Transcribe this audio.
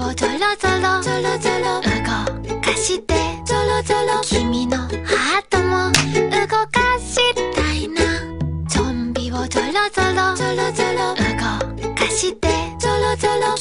をぞろぞろぞろぞろ動かして。ぞろぞろ君のハートも動かしたいな。ゾンビをぞろぞろぞろぞろ動かして。ぞろぞろ